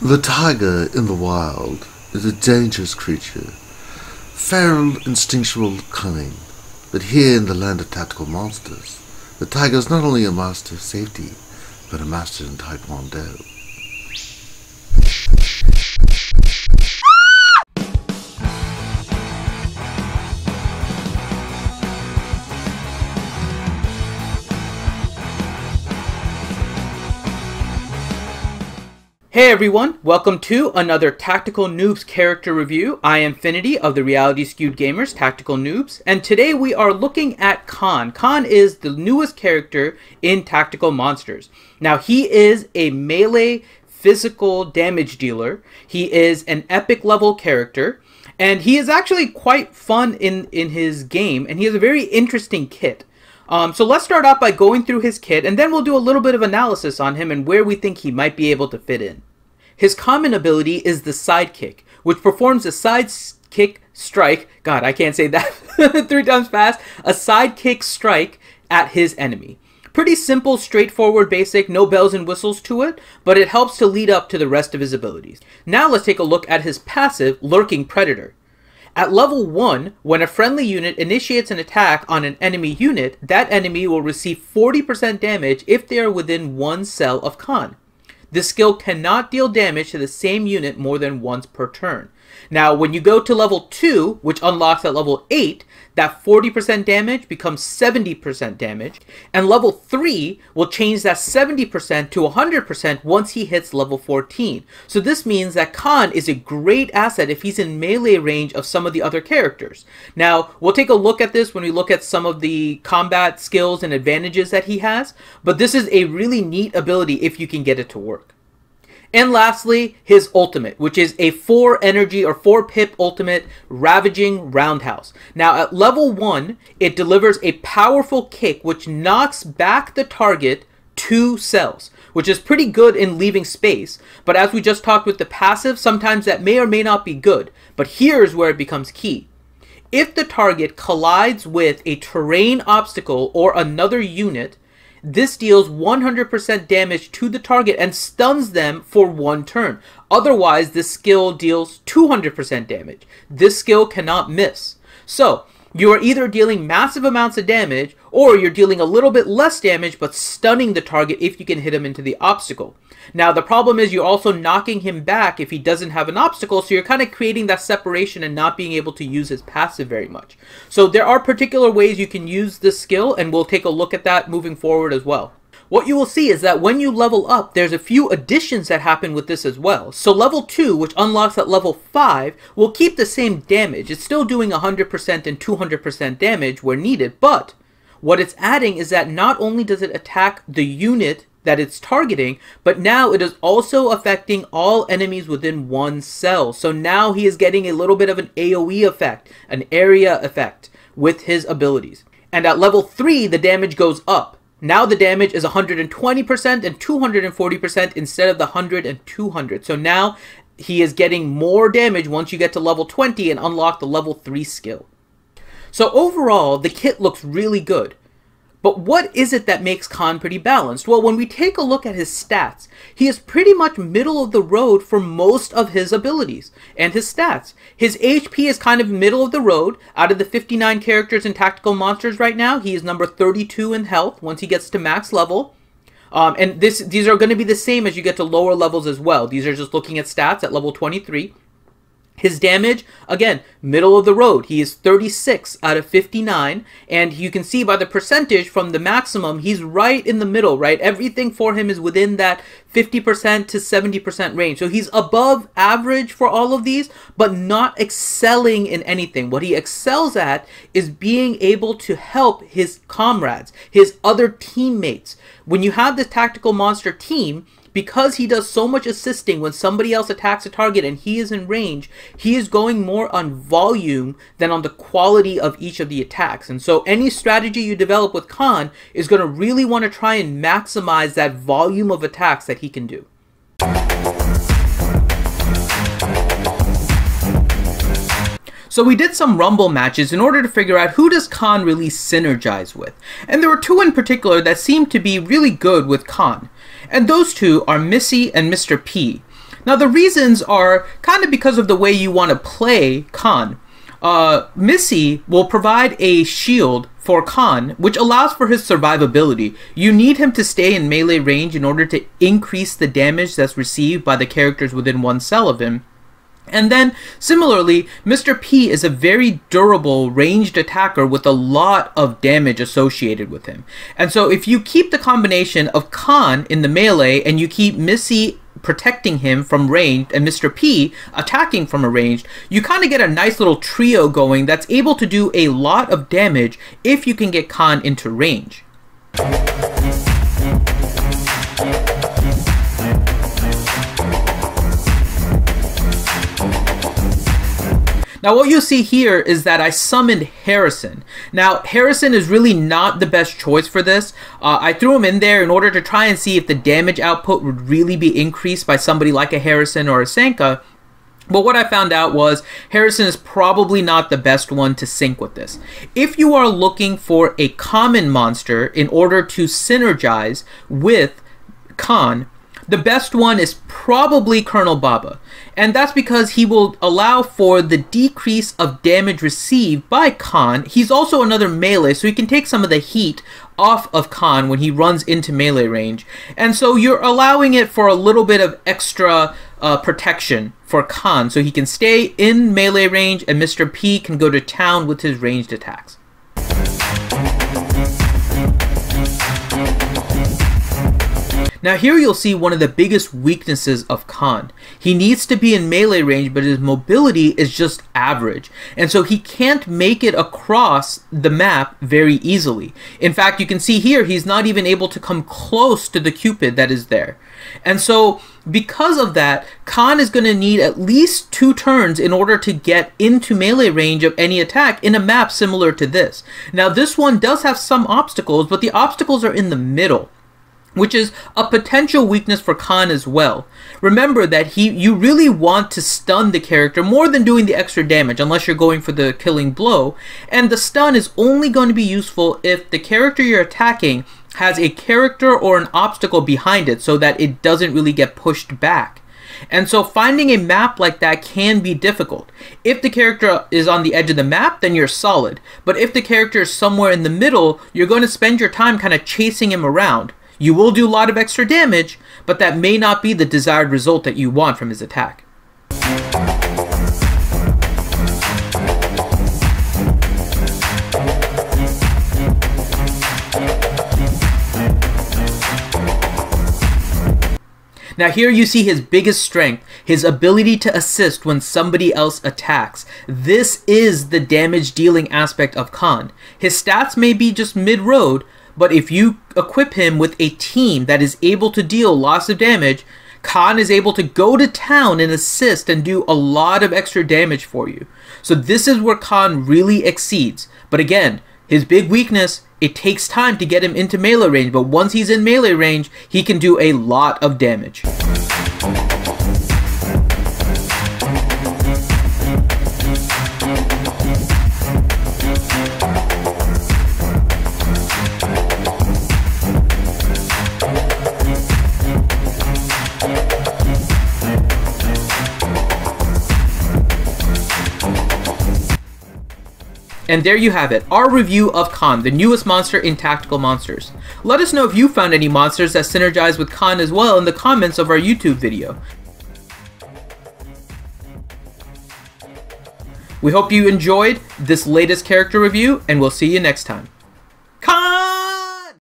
The tiger in the wild is a dangerous creature, feral, instinctual, cunning. But here in the land of tactical monsters, the tiger is not only a master of safety, but a master in taekwondo. Hey everyone, welcome to another Tactical Noobs character review. I am Finity of the Reality Skewed Gamers Tactical Noobs, and today we are looking at Khan. Khan is the newest character in Tactical Monsters. Now, he is a melee physical damage dealer, he is an epic level character, and he is actually quite fun in, in his game, and he has a very interesting kit. Um, so let's start off by going through his kit, and then we'll do a little bit of analysis on him and where we think he might be able to fit in. His common ability is the sidekick, which performs a sidekick strike. God, I can't say that three times fast. A sidekick strike at his enemy. Pretty simple, straightforward, basic, no bells and whistles to it, but it helps to lead up to the rest of his abilities. Now let's take a look at his passive, Lurking Predator. At level 1, when a friendly unit initiates an attack on an enemy unit, that enemy will receive 40% damage if they are within one cell of Khan. This skill cannot deal damage to the same unit more than once per turn. Now, when you go to level 2, which unlocks at level 8, that 40% damage becomes 70% damage, and level 3 will change that 70% to 100% once he hits level 14. So this means that Khan is a great asset if he's in melee range of some of the other characters. Now, we'll take a look at this when we look at some of the combat skills and advantages that he has, but this is a really neat ability if you can get it to work. And lastly, his ultimate, which is a 4 energy or 4 pip ultimate Ravaging Roundhouse. Now, at level 1, it delivers a powerful kick which knocks back the target two cells, which is pretty good in leaving space. But as we just talked with the passive, sometimes that may or may not be good. But here's where it becomes key. If the target collides with a terrain obstacle or another unit, this deals 100% damage to the target and stuns them for one turn. Otherwise, this skill deals 200% damage. This skill cannot miss. So, you are either dealing massive amounts of damage or you're dealing a little bit less damage but stunning the target if you can hit him into the obstacle. Now, the problem is you're also knocking him back if he doesn't have an obstacle, so you're kind of creating that separation and not being able to use his passive very much. So there are particular ways you can use this skill, and we'll take a look at that moving forward as well. What you will see is that when you level up, there's a few additions that happen with this as well. So level 2, which unlocks at level 5, will keep the same damage. It's still doing 100% and 200% damage where needed, but what it's adding is that not only does it attack the unit that it's targeting, but now it is also affecting all enemies within one cell. So now he is getting a little bit of an AoE effect, an area effect with his abilities. And at level 3, the damage goes up. Now the damage is 120% and 240% instead of the 100 and 200. So now he is getting more damage once you get to level 20 and unlock the level 3 skill. So overall, the kit looks really good. But what is it that makes Khan pretty balanced? Well, when we take a look at his stats, he is pretty much middle of the road for most of his abilities and his stats. His HP is kind of middle of the road. Out of the 59 characters in Tactical Monsters right now, he is number 32 in health once he gets to max level. Um, and this these are going to be the same as you get to lower levels as well. These are just looking at stats at level 23. His damage, again, middle of the road. He is 36 out of 59, and you can see by the percentage from the maximum, he's right in the middle, right? Everything for him is within that 50% to 70% range. So he's above average for all of these, but not excelling in anything. What he excels at is being able to help his comrades, his other teammates. When you have this tactical monster team, because he does so much assisting when somebody else attacks a target and he is in range, he is going more on volume than on the quality of each of the attacks. And so any strategy you develop with Khan is going to really want to try and maximize that volume of attacks that he can do. So we did some Rumble matches in order to figure out who does Khan really synergize with. And there were two in particular that seemed to be really good with Khan and those two are Missy and Mr. P. Now, the reasons are kind of because of the way you want to play Khan. Uh, Missy will provide a shield for Khan, which allows for his survivability. You need him to stay in melee range in order to increase the damage that's received by the characters within one cell of him. And then, similarly, Mr. P is a very durable ranged attacker with a lot of damage associated with him. And so, if you keep the combination of Khan in the melee and you keep Missy protecting him from ranged and Mr. P attacking from a range, you kind of get a nice little trio going that's able to do a lot of damage if you can get Khan into range. Now what you see here is that I summoned Harrison. Now Harrison is really not the best choice for this. Uh, I threw him in there in order to try and see if the damage output would really be increased by somebody like a Harrison or a Sanka. But what I found out was Harrison is probably not the best one to sync with this. If you are looking for a common monster in order to synergize with Khan, the best one is probably Colonel Baba, and that's because he will allow for the decrease of damage received by Khan. He's also another melee, so he can take some of the heat off of Khan when he runs into melee range. And so you're allowing it for a little bit of extra uh, protection for Khan, so he can stay in melee range and Mr. P can go to town with his ranged attacks. Now here you'll see one of the biggest weaknesses of Khan. He needs to be in melee range, but his mobility is just average. And so he can't make it across the map very easily. In fact, you can see here, he's not even able to come close to the Cupid that is there. And so because of that, Khan is going to need at least two turns in order to get into melee range of any attack in a map similar to this. Now this one does have some obstacles, but the obstacles are in the middle which is a potential weakness for Khan as well. Remember that he you really want to stun the character more than doing the extra damage unless you're going for the killing blow and the stun is only going to be useful if the character you're attacking has a character or an obstacle behind it so that it doesn't really get pushed back. And so finding a map like that can be difficult. If the character is on the edge of the map, then you're solid. But if the character is somewhere in the middle, you're going to spend your time kind of chasing him around. You will do a lot of extra damage, but that may not be the desired result that you want from his attack. Now here you see his biggest strength, his ability to assist when somebody else attacks. This is the damage dealing aspect of Khan. His stats may be just mid-road, but if you equip him with a team that is able to deal lots of damage, Khan is able to go to town and assist and do a lot of extra damage for you. So this is where Khan really exceeds. But again, his big weakness, it takes time to get him into melee range, but once he's in melee range, he can do a lot of damage. And there you have it, our review of Khan, the newest monster in Tactical Monsters. Let us know if you found any monsters that synergize with Khan as well in the comments of our YouTube video. We hope you enjoyed this latest character review, and we'll see you next time. Khan!